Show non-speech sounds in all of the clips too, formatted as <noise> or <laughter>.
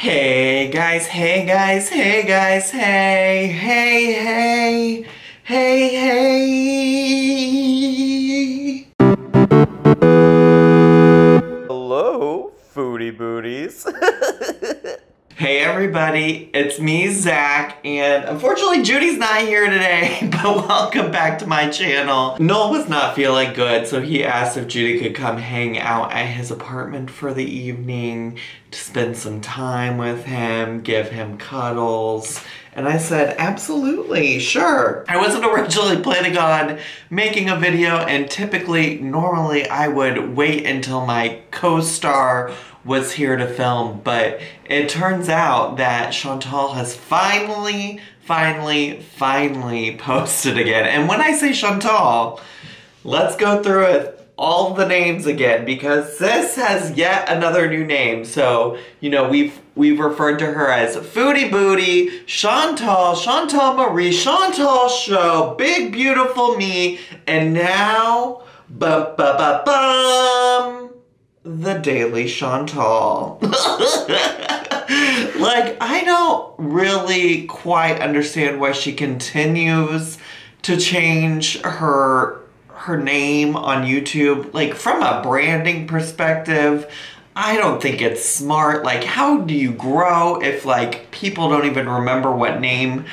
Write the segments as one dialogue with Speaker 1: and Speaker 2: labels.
Speaker 1: Hey guys, hey guys, hey guys, hey, hey, hey, hey, hey. Hello, foodie booties. <laughs> hey everybody, it's me, Zach, and unfortunately Judy's not here today, <laughs> but welcome back to my channel. Noel was not feeling good, so he asked if Judy could come hang out at his apartment for the evening to spend some time with him, give him cuddles. And I said, absolutely, sure. I wasn't originally planning on making a video and typically, normally I would wait until my co-star was here to film, but it turns out that Chantal has finally, finally, finally <laughs> posted again. And when I say Chantal, let's go through it all the names again because this has yet another new name. So, you know, we've we've referred to her as Foodie Booty, Chantal, Chantal Marie, Chantal Show, Big Beautiful Me, and now, ba ba ba bum, the Daily Chantal. <laughs> like, I don't really quite understand why she continues to change her her name on YouTube, like from a branding perspective, I don't think it's smart. Like, how do you grow if like people don't even remember what name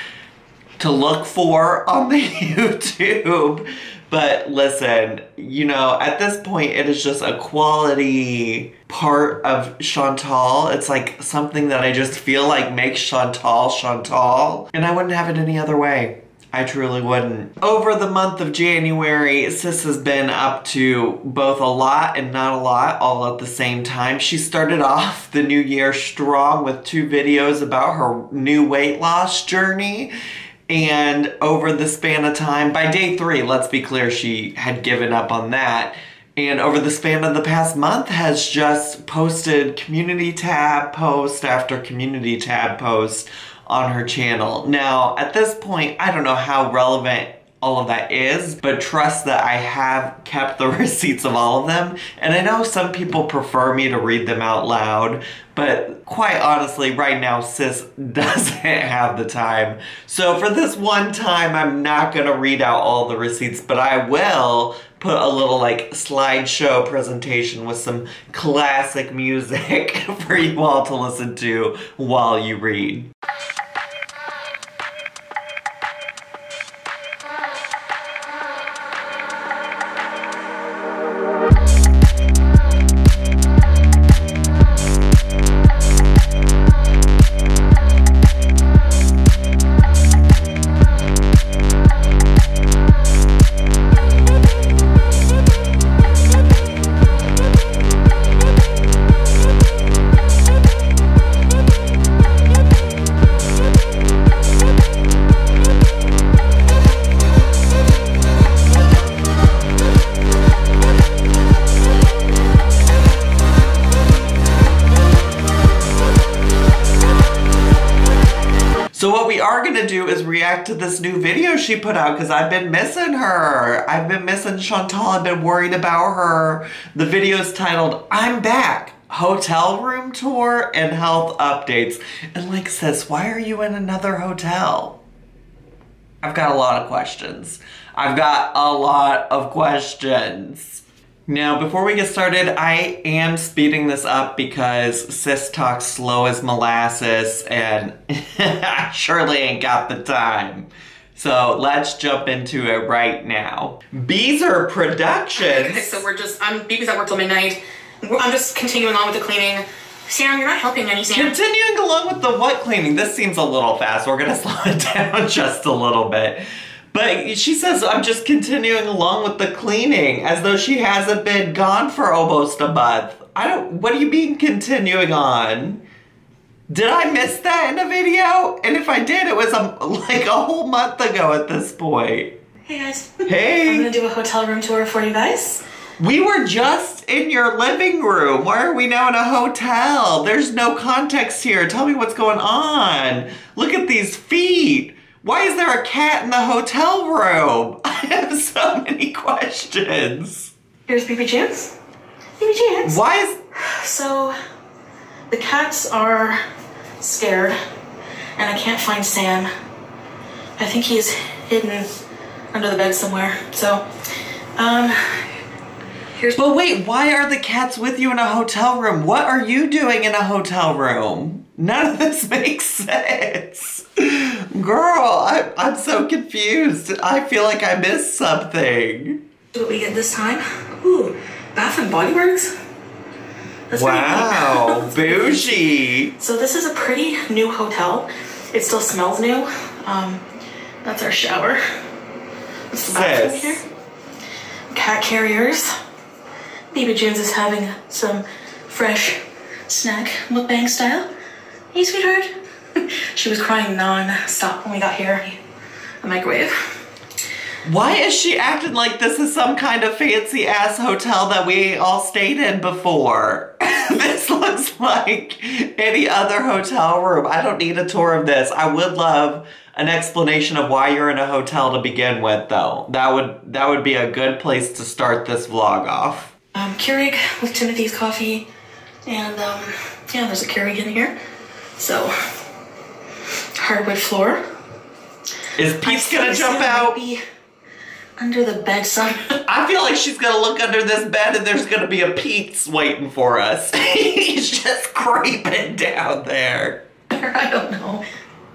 Speaker 1: to look for on the <laughs> YouTube? But listen, you know, at this point, it is just a quality part of Chantal. It's like something that I just feel like makes Chantal Chantal, and I wouldn't have it any other way. I truly wouldn't. Over the month of January, Sis has been up to both a lot and not a lot all at the same time. She started off the new year strong with two videos about her new weight loss journey. And over the span of time, by day three, let's be clear, she had given up on that. And over the span of the past month has just posted community tab post after community tab post on her channel. Now, at this point, I don't know how relevant all of that is, but trust that I have kept the <laughs> receipts of all of them. And I know some people prefer me to read them out loud, but quite honestly, right now, sis <laughs> doesn't have the time. So for this one time, I'm not gonna read out all the receipts, but I will put a little like slideshow presentation with some classic music <laughs> for you all to listen to while you read. To this new video she put out because I've been missing her. I've been missing Chantal. I've been worried about her. The video is titled I'm Back hotel room tour and health updates. And like sis, why are you in another hotel? I've got a lot of questions. I've got a lot of questions. Now, before we get started, I am speeding this up because Sis talks slow as molasses and <laughs> I surely ain't got the time. So let's jump into it right now. Beezer Productions.
Speaker 2: Okay, <laughs> so we're just, I'm BB's at work till midnight. I'm just continuing on with the cleaning. Sam, you're not helping any, Sam.
Speaker 1: Continuing along with the what cleaning? This seems a little fast. We're gonna <laughs> slow it down just a little bit. But she says, I'm just continuing along with the cleaning as though she hasn't been gone for almost a month. I don't, what are you being continuing on? Did I miss that in a video? And if I did, it was a, like a whole month ago at this point.
Speaker 2: Hey guys.
Speaker 1: Hey.
Speaker 2: I'm gonna do a hotel room tour for you guys.
Speaker 1: We were just in your living room. Why are we now in a hotel? There's no context here. Tell me what's going on. Look at these feet. Why is there a cat in the hotel room? <laughs> I have so many questions.
Speaker 2: Here's BB Chance. BB Chance.
Speaker 1: Why is...
Speaker 2: So, the cats are scared and I can't find Sam. I think he's hidden under the bed somewhere. So, um, here's.
Speaker 1: But wait, why are the cats with you in a hotel room? What are you doing in a hotel room? None of this <laughs> makes sense. Girl, I, I'm so confused. I feel like I missed something.
Speaker 2: What we get this time? Ooh, Bath and Body Works. That's
Speaker 1: Wow, <laughs> bougie.
Speaker 2: So this is a pretty new hotel. It still smells new. Um, that's our shower. That's the bathroom here. Cat carriers. Baby Jones is having some fresh snack, mukbang style. Hey, sweetheart. <laughs> she was crying non-stop when we got here. A microwave.
Speaker 1: Why is she acting like this is some kind of fancy ass hotel that we all stayed in before? <laughs> this looks like any other hotel room. I don't need a tour of this. I would love an explanation of why you're in a hotel to begin with though. That would that would be a good place to start this vlog off.
Speaker 2: Um, Keurig with Timothy's coffee. And, um, yeah, there's a Keurig in here. So, hardwood floor.
Speaker 1: Is Pete's gonna jump out?
Speaker 2: Under the bed, son. <laughs>
Speaker 1: I feel like she's gonna look under this bed and there's gonna be a Pete's waiting for us. <laughs> He's just creeping down there.
Speaker 2: I don't know.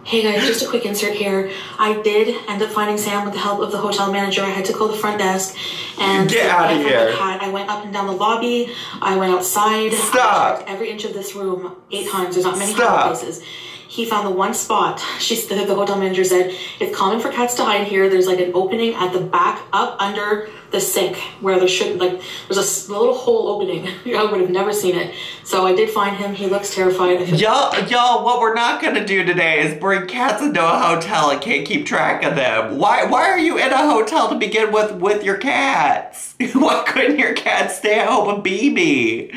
Speaker 2: Hey guys, just a quick insert here. I did end up finding Sam with the help of the hotel manager. I had to call the front desk and
Speaker 1: Get
Speaker 2: I found
Speaker 1: here.
Speaker 2: the cat. I went up and down the lobby. I went outside.
Speaker 1: Stop.
Speaker 2: Every inch of this room eight times. There's not many
Speaker 1: Stop.
Speaker 2: places. He found the one spot. She's the, the hotel manager said it's common for cats to hide here. There's like an opening at the back, up under the sink, where there should like there's a little hole opening. <laughs> I would have never seen it. So I did find him. He looks terrified.
Speaker 1: Y'all, y'all, what we're not gonna do today is bring cats into a hotel and can't keep track of them. Why, why are you in a hotel to begin with with your cats? <laughs> Why couldn't your cat stay at home with BB?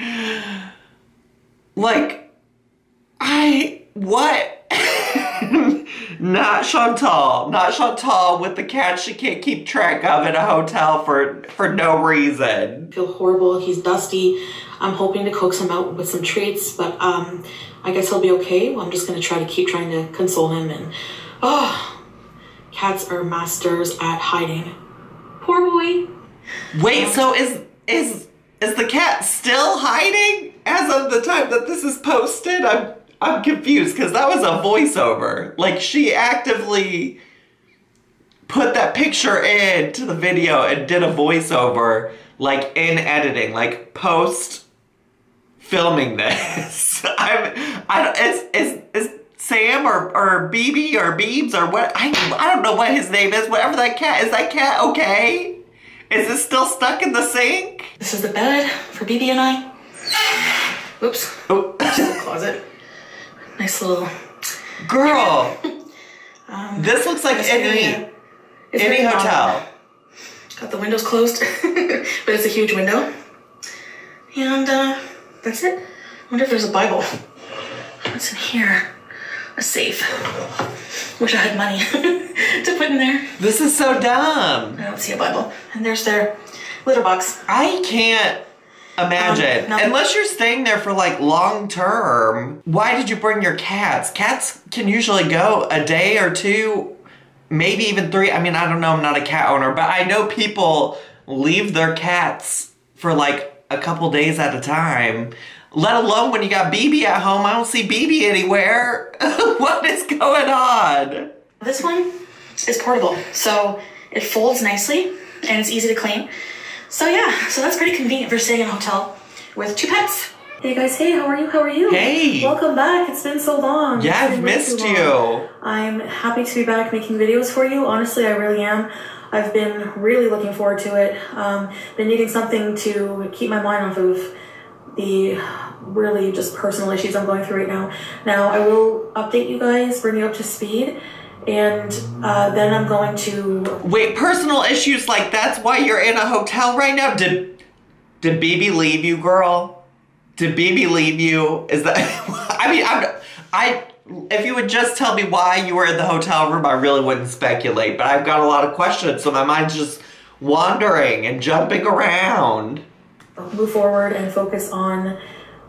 Speaker 1: Like, I, what? <laughs> not Chantal, not Chantal with the cat she can't keep track of in a hotel for for no reason.
Speaker 2: feel horrible. He's dusty. I'm hoping to coax him out with some treats, but um, I guess he'll be okay. I'm just gonna try to keep trying to console him. And oh, cats are masters at hiding. Poor boy.
Speaker 1: Wait, so is is is the cat still hiding as of the time that this is posted? I'm I'm confused because that was a voiceover. Like she actively put that picture into the video and did a voiceover, like in editing, like post filming this. <laughs> I'm I don't is is is Sam or or BB or Beebs or what I I don't know what his name is. Whatever that cat is, that cat okay? Is it still stuck in the sink?
Speaker 2: This is the bed for BB and I. Oops.
Speaker 1: Oh,
Speaker 2: Closet. <laughs> Nice little.
Speaker 1: girl, <laughs> this looks like any any
Speaker 2: modern.
Speaker 1: hotel.
Speaker 2: Got the windows closed, <laughs> but it's a huge window. And uh, that's it. I wonder if there's a Bible. What's in here? A safe. Wish I had money <laughs> to put in there.
Speaker 1: This is so dumb.
Speaker 2: I don't see a Bible. And there's their litter box.
Speaker 1: I can't imagine.
Speaker 2: Um, no.
Speaker 1: Unless you're staying there for like long term, why did you bring your cats? Cats can usually go a day or two, maybe even three. I mean, I don't know, I'm not a cat owner, but I know people leave their cats for like a couple days at a time. Let alone when you got BB at home, I don't see BB anywhere. <laughs> what is going on?
Speaker 2: This one is portable, so it folds nicely and it's easy to clean. So yeah, so that's pretty convenient for staying in a hotel with two pets. Hey guys, hey, how are you? How are you?
Speaker 1: Hey.
Speaker 2: Welcome back. It's been so long.
Speaker 1: Yeah, I've missed you.
Speaker 2: I'm happy to be back making videos for you. Honestly, I really am. I've been really looking forward to it. Um, been needing something to keep my mind off of the really just personal issues I'm going through right now. Now, I will update you guys, bring you up to speed, and uh, then I'm going to.
Speaker 1: Wait, personal issues like that's why you're in a hotel right now? Did did BB leave you, girl? Did BB leave you? Is that <laughs> I mean, I'm I if you would just tell me why you were in the hotel room, I really wouldn't speculate, but I've got a lot of questions, so my mind's just wandering and jumping around.
Speaker 2: move forward and focus on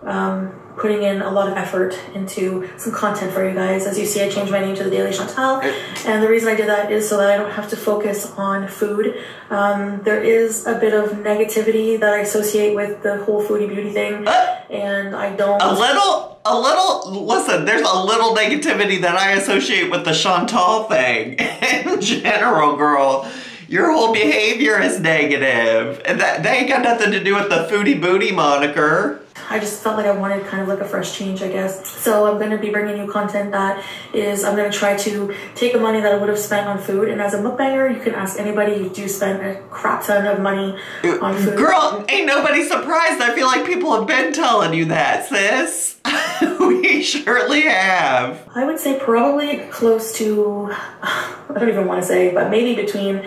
Speaker 2: um, putting in a lot of effort into some content for you guys. As you see, I changed my name to the Daily Chantal, and the reason I did that is so that I don't have to focus on food. Um, there is a bit of negativity that I associate with the whole foodie beauty thing, and I don't.
Speaker 1: A little, a little. Listen, there's a little negativity that I associate with the Chantal thing <laughs> in general, girl. Your whole behavior is negative, and that, that ain't got nothing to do with the foodie booty moniker.
Speaker 2: I just felt like I wanted kind of like a fresh change, I guess. So I'm going to be bringing you content that is, I'm going to try to take the money that I would have spent on food. And as a mukbanger, you can ask anybody, you do spend a crap ton of money on food.
Speaker 1: Girl, ain't nobody surprised. I feel like people have been telling you that, sis. <laughs> we surely have.
Speaker 2: I would say probably close to, <sighs> I don't even want to say, but maybe between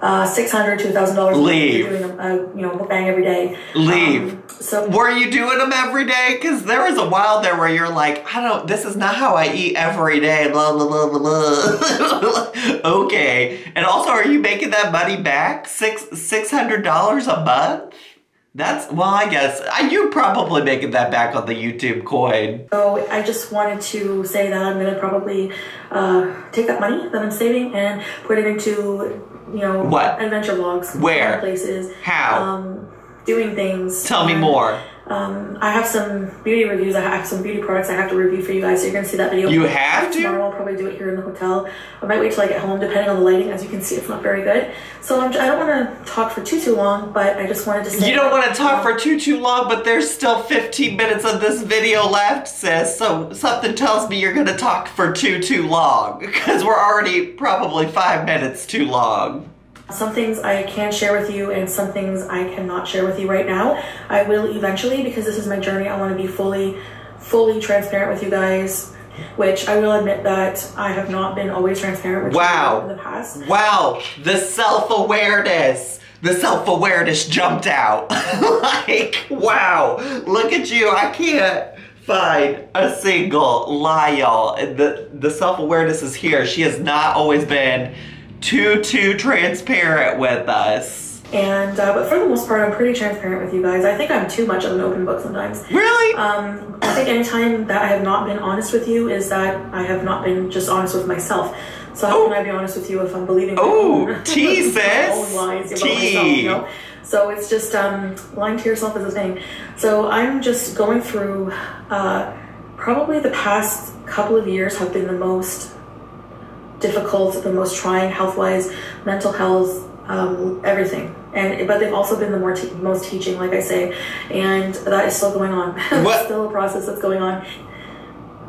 Speaker 2: uh, six hundred to thousand dollars.
Speaker 1: Leave.
Speaker 2: Doing a, a you know bang every day.
Speaker 1: Leave.
Speaker 2: Um, so
Speaker 1: Were you doing them every day? Because there was a while there where you're like, I don't, this is not how I eat every day, blah, blah, blah, blah, blah. <laughs> okay. And also, are you making that money back? Six, $600 a month? That's, well, I guess, uh, you probably making that back on the YouTube coin.
Speaker 2: So I just wanted to say that I'm gonna probably uh, take that money that I'm saving and put it into you know
Speaker 1: What?
Speaker 2: adventure vlogs,
Speaker 1: Where?
Speaker 2: places,
Speaker 1: How?
Speaker 2: um, doing things.
Speaker 1: Tell me more.
Speaker 2: Um, I have some beauty reviews. I have some beauty products I have to review for you guys. So you're gonna see that video.
Speaker 1: You have to?
Speaker 2: Tomorrow I'll probably do it here in the hotel. I might wait till I get home, depending on the lighting. As you can see, it's not very good. So I'm, I don't want to talk for too too long, but I just wanted to say
Speaker 1: You don't want to talk
Speaker 2: um,
Speaker 1: for too, too long, but there's still 15 minutes of this video left, sis. So something tells me you're going to talk for too, too long. Because we're already probably five minutes too long.
Speaker 2: Some things I can share with you and some things I cannot share with you right now. I will eventually because this is my journey. I want to be fully, fully transparent with you guys, which I will admit that I have not been always transparent with
Speaker 1: Wow.
Speaker 2: you in the past.
Speaker 1: Wow, the self awareness. The self awareness jumped out. <laughs> like, wow, look at you. I can't find a single lie, y'all. The, the self awareness is here. She has not always been too, too transparent with us.
Speaker 2: And uh, but for the most part, I'm pretty transparent with you guys. I think I'm too much of an open book sometimes.
Speaker 1: Really?
Speaker 2: Um, I think anytime that I have not been honest with you is that I have not been just honest with myself. So how
Speaker 1: Oh.
Speaker 2: can I be honest with you if I'm believing my
Speaker 1: Oh,
Speaker 2: own,
Speaker 1: tea,
Speaker 2: my own lies about
Speaker 1: Tea.
Speaker 2: myself? You know? So it's just um, lying to yourself is a thing. So I'm just going through. Uh, probably the past couple of years have been the most difficult, the most trying health-wise, mental health, um, everything. And but they've also been the more te- most teaching, like I say, and that is still going on. <laughs>
Speaker 1: What?
Speaker 2: still a process that's going on.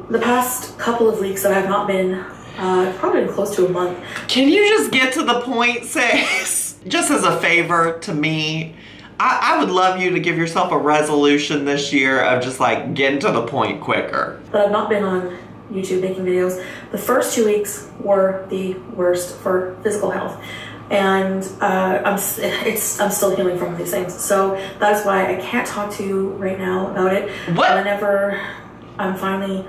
Speaker 2: The past couple of weeks that I have not been, uh, probably been close to a month.
Speaker 1: Can you just get to the point, sis? <laughs> Just as a favor to me, I, I would love you to give yourself a resolution this year of just like getting to the point quicker.
Speaker 2: But I've not been on YouTube making videos. The first two weeks were the worst for physical health. And uh, I'm it's I'm still healing from these things, so that's why I can't talk to you right now about it.
Speaker 1: What?
Speaker 2: Whenever I'm finally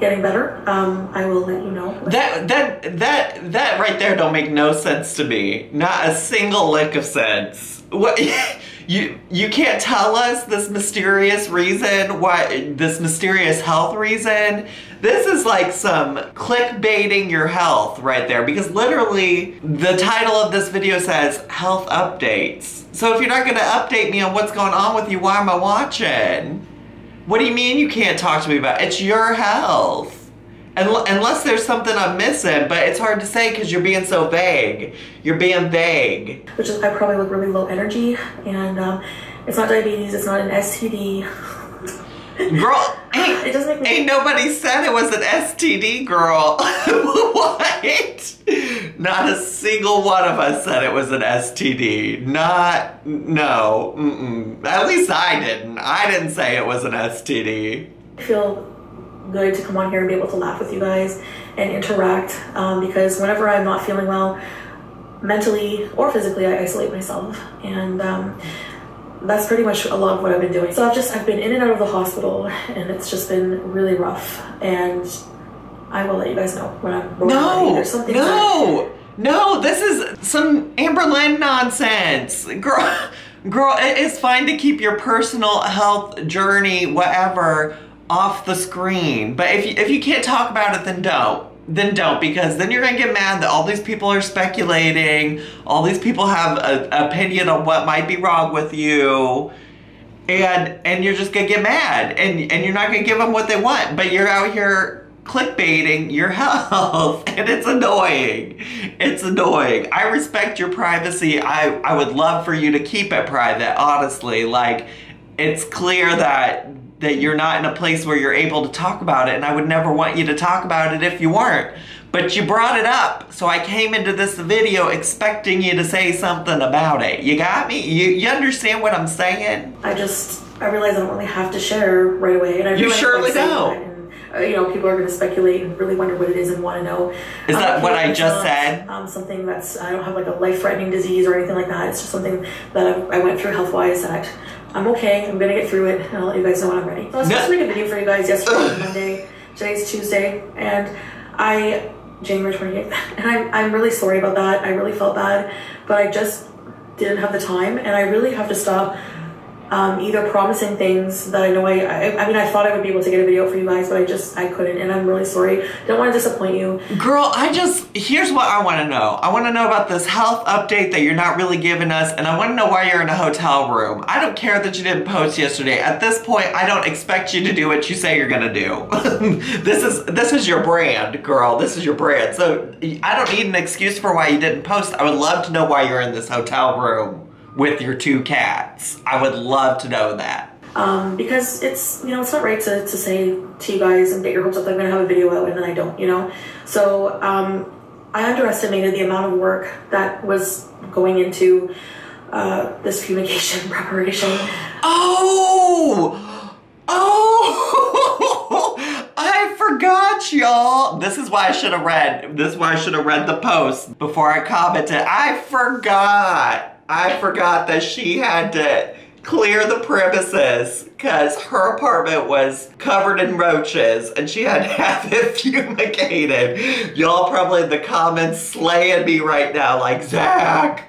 Speaker 2: getting better, um, I will let you know.
Speaker 1: That that that that right there don't make no sense to me. Not a single lick of sense. What <laughs> you you can't tell us this mysterious reason why this mysterious health reason. This is like some clickbaiting your health right there because literally the title of this video says health updates. So if you're not going to update me on what's going on with you, why am I watching? What do you mean you can't talk to me about? It's your health. Unle- Unless there's something I'm missing, but it's hard to say because you're being so vague. You're being vague.
Speaker 2: which is I probably look really low energy, and um, it's not diabetes, it's not an STD.
Speaker 1: Girl, ain't,
Speaker 2: It doesn't make
Speaker 1: ain't nobody said it was an STD, girl. <laughs> what? Not a single one of us said it was an STD. Not, no. Mm-mm. At least I didn't. I didn't say it was an STD.
Speaker 2: feel good to come on here and be able to laugh with you guys and interact um, because whenever I'm not feeling well, mentally or physically, I isolate myself, and um, that's pretty much a lot of what I've been doing. So I've just I've been in and out of the hospital, and it's just been really rough. And I will let you guys know when I'm.
Speaker 1: No,
Speaker 2: There's something that-
Speaker 1: no, no. This is some Amberlynn nonsense, girl. <laughs> Girl, it is fine to keep your personal health journey, whatever, off the screen. But if you, if you can't talk about it, then don't. Then don't, because then you're gonna get mad that all these people are speculating. All these people have an opinion on what might be wrong with you, and and you're just gonna get mad, and and you're not gonna give them what they want. But you're out here clickbaiting your <laughs> health. And it's annoying. It's annoying. I respect your privacy. I i would love for you to keep it private honestly. Like it's clear that that you're not in a place where you're able to talk about it and i would never want you to talk about it if you weren't but you brought it up so i came into this video expecting you to say something about it you got me you, you understand what i'm saying
Speaker 2: I just I realize I don't really have to share right away, and I
Speaker 1: You surely don't.
Speaker 2: and, uh, you know, people are going to speculate and really wonder what it is and want to know.
Speaker 1: Is
Speaker 2: Um,
Speaker 1: that what I just
Speaker 2: not,
Speaker 1: said?
Speaker 2: Um, something that's I don't have like a life-threatening disease or anything like that. It's just something that I, I went through health-wise that I'm okay. I'm gonna get through it, and I'll let you guys know when I'm ready. So I was
Speaker 1: No.
Speaker 2: supposed to make a video for you guys yesterday, <laughs> Monday. Today's Tuesday, and I January 28th, <laughs> and I'm I'm really sorry about that. I really felt bad, but I just didn't have the time, and I really have to stop um, either promising things that I know I, I I mean I thought I would be able to get a video for you guys, but I just I couldn't, and I'm really sorry. Don't want to disappoint you.
Speaker 1: Girl, I just, here's what I want to know. I want to know about this health update that you're not really giving us, and I want to know why you're in a hotel room. I don't care that you didn't post yesterday. At this point, I don't expect you to do what you say you're to do. <laughs> this is this is your brand, girl. This is your brand. So I don't need an excuse for why you didn't post. I would love to know why you're in this hotel room with your two cats. I would love to know that.
Speaker 2: um, because it's you know it's not right to, to say to you guys and get your hopes up that I'm gonna have a video out and then I don't you know so um, I underestimated the amount of work that was going into uh, this fumigation <laughs> preparation
Speaker 1: Oh! Oh! <laughs> I forgot, y'all. This is why I should have read. This is why I should have read the post before I commented. I forgot. I forgot that she had to clear the premises because her apartment was covered in roaches and she had to have it <laughs> fumigated. Y'all probably in the comments slaying me right now, like, Zach,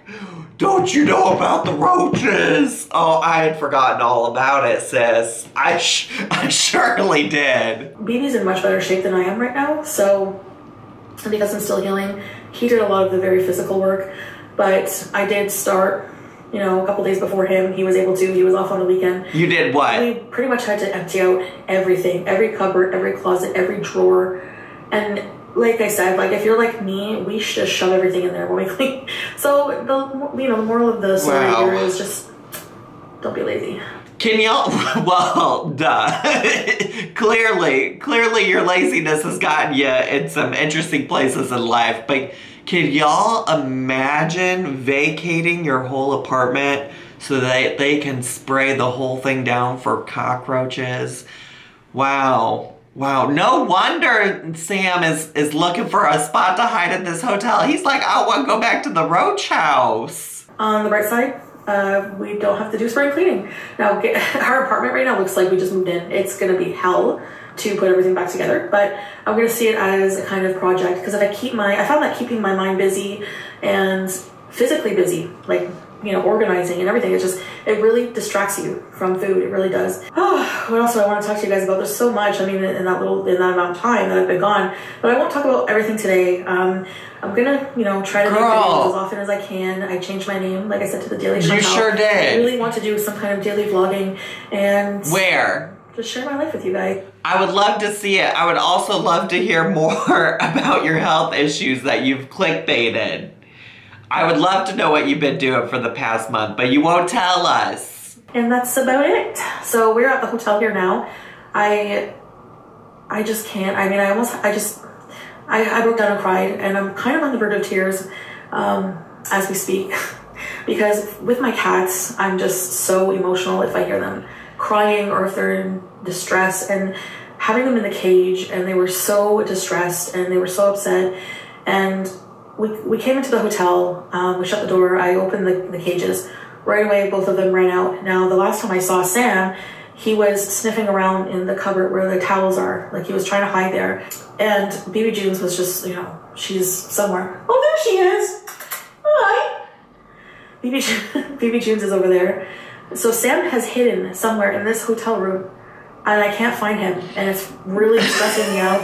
Speaker 1: don't you know about the roaches? Oh, I had forgotten all about it, sis. I, sh- <laughs> I surely did.
Speaker 2: BB's in much better shape than I am right now, so because I'm still healing, he did a lot of the very physical work, but I did start, you know, a couple days before him. He was able to. He was off on the weekend.
Speaker 1: You did what?
Speaker 2: We pretty much had to empty out everything, every cupboard, every closet, every drawer, and like I said, like if you're like me, we should just shove everything in there when we <laughs> clean. So the you know the moral of the story
Speaker 1: Wow.
Speaker 2: here is just don't be lazy.
Speaker 1: Can y'all? <laughs> Well, duh. <laughs> clearly, clearly, your laziness has gotten you in some interesting places in life. But can y'all imagine vacating your whole apartment so that they can spray the whole thing down for cockroaches? Wow. Wow, no wonder Sam is is looking for a spot to hide at this hotel. He's like, I want to go back to the roach house.
Speaker 2: On the bright side, uh, we don't have to do spring cleaning. Now, get, <laughs> our apartment right now looks like we just moved in. It's gonna be hell to put everything back together, but I'm gonna see it as a kind of project because if I keep my, I found that keeping my mind busy and physically busy, like you know, organizing and everything, it just it really distracts you from food. It really does. Oh, <sighs> what else do I want to talk to you guys about? There's so much. I mean, in that little in that amount of time that I've been gone, but I won't talk about everything today. Um, I'm gonna, you know, try to make videos as often as I can. I changed my name, like I said, to the Daily
Speaker 1: You
Speaker 2: Chantal.
Speaker 1: sure did.
Speaker 2: I really want to do some kind of daily vlogging and
Speaker 1: Where?
Speaker 2: just share my life with you guys.
Speaker 1: I would love to see it. I would also love to hear more <laughs> about your health issues that you've clickbaited. I would love to know what you've been doing for the past month, but you won't tell us.
Speaker 2: And that's about it. So we're at the hotel here now. I I just can't. I mean, I almost, I just, I, I broke down and cried, and I'm kind of on the verge of tears um, as we speak. <laughs> because with my cats, I'm just so emotional if I hear them crying or if they're in distress. And having them in the cage, and they were so distressed and they were so upset. And we, we came into the hotel, um, we shut the door, I opened the, the cages. Right away, both of them ran out. Now, the last time I saw Sam, he was sniffing around in the cupboard where the towels are. Like he was trying to hide there. And BB Jones was just, you know, she's somewhere. Oh, there she is. Hi. BB BB Jones is over there. So Sam has hidden somewhere in this hotel room, and I can't find him, and it's really stressing me out.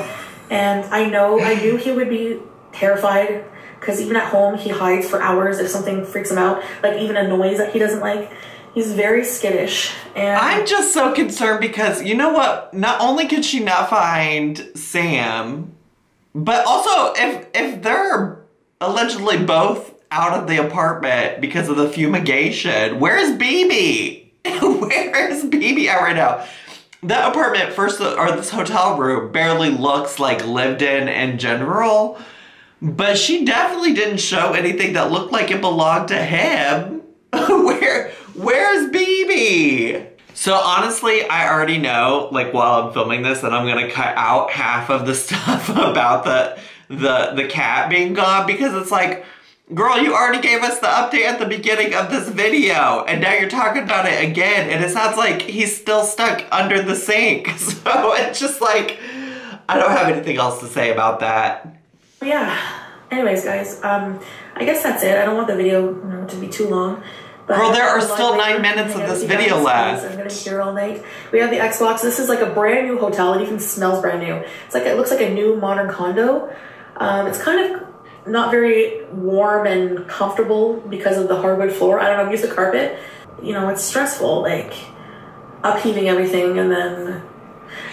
Speaker 2: And I know I knew he would be terrified because even at home he hides for hours if something freaks him out, like even a noise that he doesn't like. He's very skittish, and
Speaker 1: I'm just so concerned because you know what? Not only could she not find Sam, but also if if they're allegedly both out of the apartment because of the fumigation, where's BB? Where is BB <laughs> at right now? That apartment, first or this hotel room, barely looks like lived in in general, but she definitely didn't show anything that looked like it belonged to him. <laughs> Where where's BB? So honestly, I already know, like while I'm filming this, that I'm gonna cut out half of the <laughs> stuff about the the the cat being gone because it's like, girl, you already gave us the update at the beginning of this video, and now you're talking about it again, and it sounds like he's still stuck under the sink. <laughs> So it's just like, I don't have anything else to say about that.
Speaker 2: yeah. Anyways, guys, um, I guess that's it. I don't want the video you know, to be too long. But
Speaker 1: Girl, there are still nine minutes of this video left.
Speaker 2: I'm gonna be here all night. We have the Xbox. This is like a brand new hotel. It even smells brand new. It's like it looks like a new modern condo. Um, it's kind of not very warm and comfortable because of the hardwood floor. I don't know. Use the carpet. You know, it's stressful. Like upheaving everything and then.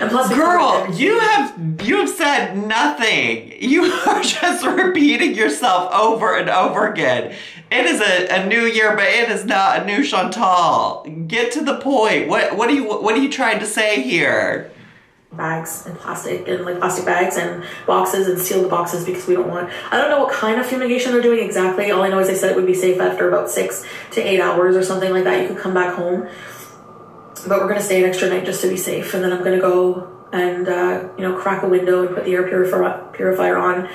Speaker 2: And plus,
Speaker 1: Girl, you have you have said nothing. You <laughs> are just repeating yourself over and over again. It is a, a new year, but it is not a new Chantal. Get to the point. What what are you what are you trying to say here?
Speaker 2: Bags and plastic and like plastic bags and boxes and seal the boxes because we don't want I don't know what kind of fumigation they're doing exactly. All I know is they said it would be safe after about six to eight hours or something like that. You could come back home. But we're gonna stay an extra night just to be safe and then I'm gonna go and uh, you know crack a window and put the air purifier purifier on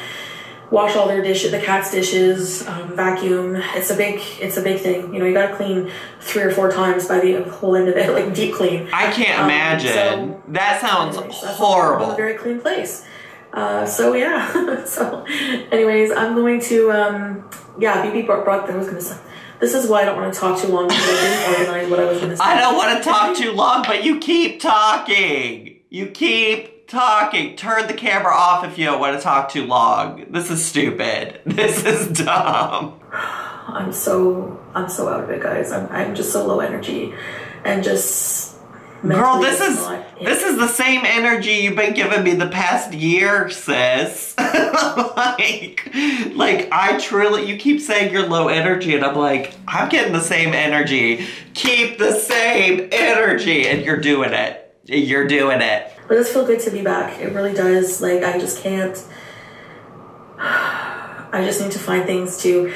Speaker 2: wash all their dishes, the cat's dishes, um, vacuum. It's a big, it's a big thing. You know, you gotta clean three or four times by the whole end of it, <laughs> like deep clean.
Speaker 1: I can't
Speaker 2: Um,
Speaker 1: imagine.
Speaker 2: so-
Speaker 1: that sounds
Speaker 2: Anyways, that's
Speaker 1: horrible.
Speaker 2: A very clean place. Uh, so yeah. <laughs> so, anyways, I'm going to um, yeah. BB brought, brought. I was gonna say. This is why I don't want to talk too long because I didn't <laughs> organize what I was gonna say.
Speaker 1: I don't want to talk too long, but you keep talking. You keep talking. Eh, turn the camera off if you don't want to talk too long. This is stupid. <laughs> This is dumb.
Speaker 2: I'm so I'm so out of it, guys. I'm I'm just so low energy, and just.
Speaker 1: Girl, this is this is the same energy you've been giving me the past year, sis. <laughs> like, like I truly, you keep saying you're low energy, and I'm like, I'm getting the same energy. Keep the same energy, and you're doing it. You're doing it.
Speaker 2: But it does feel good to be back. It really does. Like I just can't. <sighs> I just need to find things to,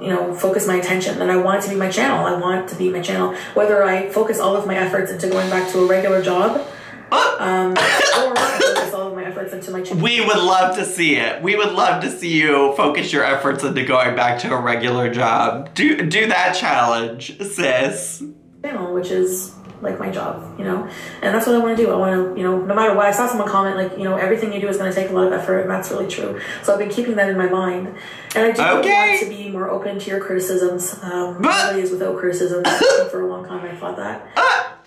Speaker 2: you know, focus my attention. And I want it to be my channel. I want it to be my channel. Whether I focus all of my efforts into going back to a regular job, um, or focus all of my efforts into my channel.
Speaker 1: We would love to see it. We would love to see you focus your efforts into going back to a regular job. Do do that challenge, sis.
Speaker 2: Channel, which is like my job, you know, and that's what I want to do. I want to, you know, no matter what. I saw someone comment like, you know, everything you do is going to take a lot of effort, and that's really true. So I've been keeping that in my mind, and I do
Speaker 1: Okay.
Speaker 2: want to be more open to your criticisms. Um,
Speaker 1: But-
Speaker 2: nobody is without criticism. I think for a long time, I thought that.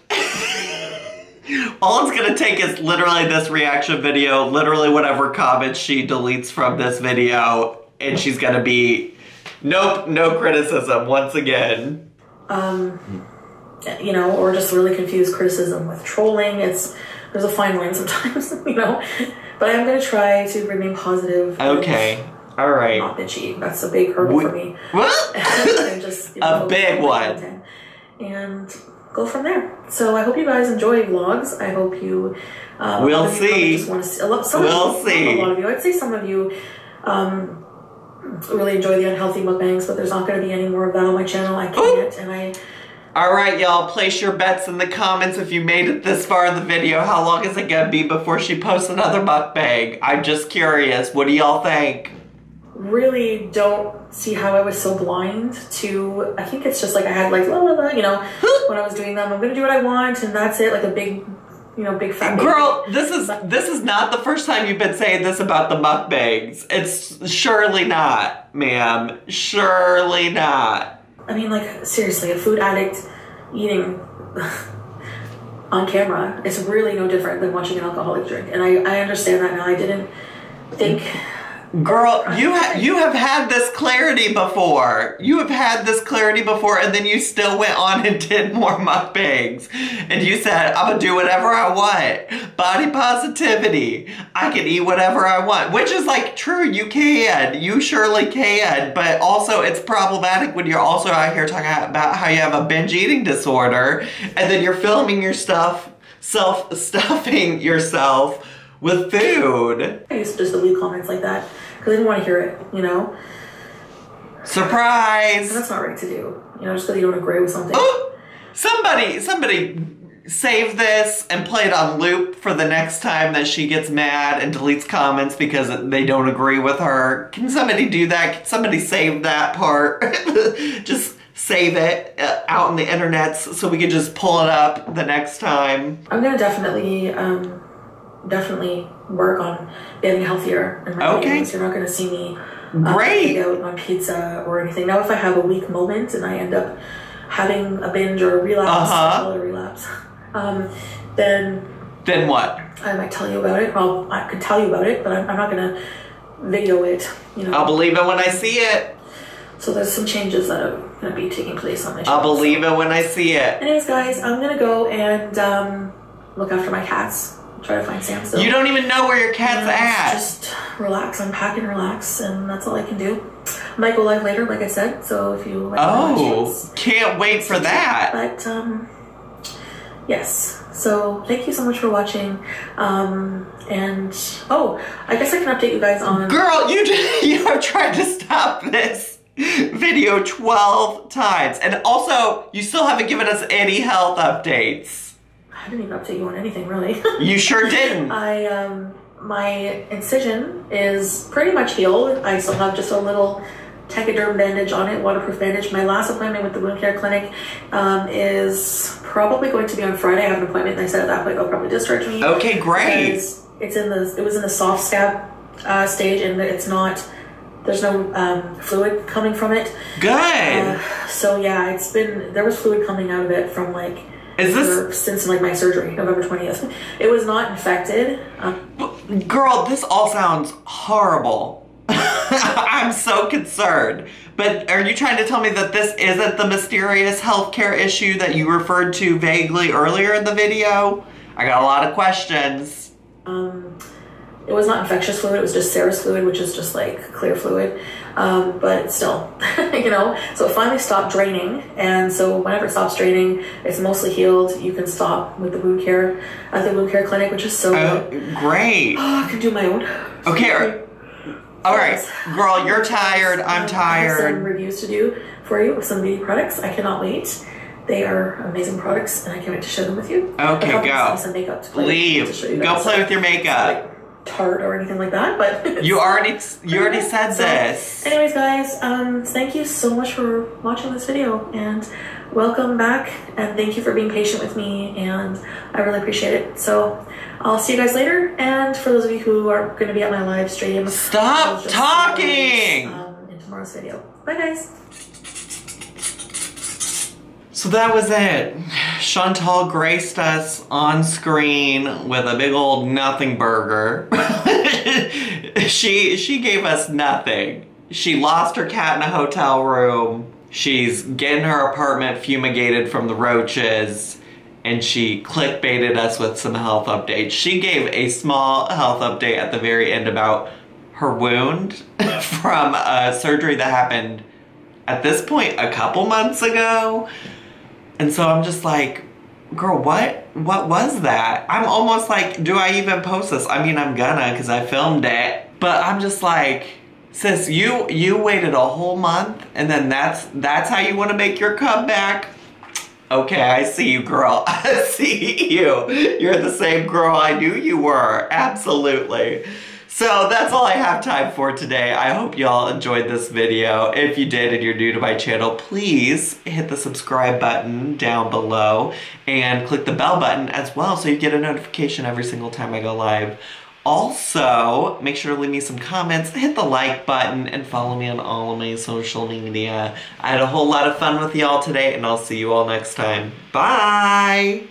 Speaker 2: <laughs>
Speaker 1: All it's gonna take is literally this reaction video, literally whatever comments she deletes from this video, and she's gonna be nope, no criticism once again.
Speaker 2: Um, you know, or just really confuse criticism with trolling. It's there's a fine line <laughs> sometimes, you know. But I'm going to try to remain positive.
Speaker 1: Okay. Alright.
Speaker 2: Not bitchy. That's a big hurdle
Speaker 1: We-
Speaker 2: for me. <laughs>
Speaker 1: What? <laughs>
Speaker 2: just you
Speaker 1: A big
Speaker 2: focus on my
Speaker 1: one.
Speaker 2: And go from there. So I hope you guys enjoy vlogs. I hope you. Um,
Speaker 1: We'll
Speaker 2: of you
Speaker 1: see.
Speaker 2: Just want to see. A lot, some
Speaker 1: We'll
Speaker 2: of you,
Speaker 1: see.
Speaker 2: A lot of you. I'd say some of you. Um, really enjoy the unhealthy mukbangs, but there's not going to be any more of that on my channel. I can't, and I
Speaker 1: Alright, y'all, place your bets in the comments if you made it this far in the video. How long is it gonna be before she posts another mukbang? I'm just curious. What do y'all think?
Speaker 2: really don't see how I was so blind to. I think it's just like I had like la la la, you know, when I was doing them. I'm gonna do what I want, and that's it. Like a big, you know, big fat. baby.
Speaker 1: Girl, this is this is not the first time you've been saying this about the mukbangs. It's surely not, ma'am. Surely not.
Speaker 2: I mean, like seriously, a food addict eating <laughs> on camera is really no different than watching an alcoholic drink, and I I understand that now. I didn't think.
Speaker 1: Girl, you have you have had this clarity before. You have had this clarity before, and then you still went on and <laughs> did more mukbangs. And you said, "I'm gonna do whatever I want." Body positivity. I can eat whatever I want, which is like true. You can. You surely can. But also, it's problematic when you're also out here talking about how you have a binge eating disorder, and then you're filming your stuff, self stuffing yourself with food.
Speaker 2: I used to just delete comments like that because I didn't want to hear it, you know?
Speaker 1: Surprise!
Speaker 2: And that's not right to do, you know, just because you don't agree with something.
Speaker 1: Oh, somebody, somebody save this and play it on loop for the next time that she gets mad and deletes comments because they don't agree with her. Can somebody do that? Can somebody save that part? <laughs> just save it uh, out on the internet so we can just pull it up the next time.
Speaker 2: I'm gonna definitely, um, definitely work on getting healthier in my
Speaker 1: Okay.
Speaker 2: You're not gonna see me um,
Speaker 1: Great.
Speaker 2: eat out on pizza or anything. Now, if I have a weak moment and I end up having a binge or a relapse,
Speaker 1: Uh-huh.
Speaker 2: a relapse, um, then
Speaker 1: Then what?
Speaker 2: I might tell you about it. Well, I could tell you about it, but I'm, I'm not gonna video it. You know.
Speaker 1: I'll believe it when I see it.
Speaker 2: so there's some changes that are gonna be taking place on my channel.
Speaker 1: I'll believe it when I see it.
Speaker 2: Anyways, guys, I'm gonna go and um, look after my cats. Try to find Sam still.
Speaker 1: You don't even know where your cat's
Speaker 2: And
Speaker 1: at.
Speaker 2: Just relax, unpack, and relax, and that's all I can do. I might go live later, like I said. So if you like
Speaker 1: Oh, can't wait for that.
Speaker 2: but um, yes. So thank you so much for watching. Um, and oh, I guess I can update you guys on.
Speaker 1: Girl, you <laughs> you have tried to stop this video 12 times. And also, you still haven't given us any health updates.
Speaker 2: I didn't even update you on anything really. <laughs>
Speaker 1: You sure didn't.
Speaker 2: I um my incision is pretty much healed. I still have just a little Tegaderm bandage on it, waterproof bandage. My last appointment with the wound care clinic um, is probably going to be on Friday. I have an appointment, and I said at that point they'll probably discharge me.
Speaker 1: Okay, great.
Speaker 2: Because It's in the it was in the soft scab uh, stage, and it's not. There's no um, fluid coming from it.
Speaker 1: Good.
Speaker 2: Uh, so yeah, it's been there was fluid coming out of it from like
Speaker 1: Is this
Speaker 2: since like my surgery, November twentieth. It was not infected. Um,
Speaker 1: girl? This all sounds horrible. <laughs> I'm so concerned. But are you trying to tell me that this isn't the mysterious healthcare issue that you referred to vaguely earlier in the video? I got a lot of questions.
Speaker 2: um, it was not infectious fluid. It was just serous fluid, which is just like clear fluid. Um, but still, <laughs> you know. So it finally stopped draining, and so whenever it stops draining, it's mostly healed. You can stop with the wound care at the wound care clinic, which is so good.
Speaker 1: great.
Speaker 2: Oh, I can do my own.
Speaker 1: Okay, All right, girl, you're tired. I'm
Speaker 2: tired. I have some reviews to do for you of some beauty products. I cannot wait. They are amazing products, and I can't wait to share them with you.
Speaker 1: Okay, go.
Speaker 2: Some makeup to play with, to
Speaker 1: Leave.
Speaker 2: show you
Speaker 1: Go play with your makeup.
Speaker 2: Tarte or anything like that, but <laughs>
Speaker 1: You already, you already said
Speaker 2: So,
Speaker 1: this.
Speaker 2: Anyways, guys, um, thank you so much for watching this video and welcome back. And thank you for being patient with me, and I really appreciate it. So I'll see you guys later. And for those of you who are going to be at my live stream,
Speaker 1: Stop
Speaker 2: I'll just see you guys,
Speaker 1: talking!
Speaker 2: um, in tomorrow's video. Bye, guys.
Speaker 1: So that was it. Chantal graced us on screen with a big old nothing burger. <laughs> she she gave us nothing. She lost her cat in a hotel room. She's getting her apartment fumigated from the roaches. And she clickbaited us with some health updates. She gave a small health update at the very end about her wound <laughs> from a surgery that happened at this point a couple months ago. And so I'm just like, girl, what what was that? I'm almost like, do I even post this? I mean, I'm gonna because I filmed it, but I'm just like, sis, you you waited a whole month, and then that's that's how you want to make your comeback. Okay, I see you, girl. <laughs> I see you. You're the same girl I knew you were. Absolutely. So that's all I have time for today. I hope y'all enjoyed this video. If you did and you're new to my channel, please hit the subscribe button down below and click the bell button as well so you get a notification every single time I go live. Also, make sure to leave me some comments, hit the like button, and follow me on all of my social media. I had a whole lot of fun with y'all today, and I'll see you all next time. Bye!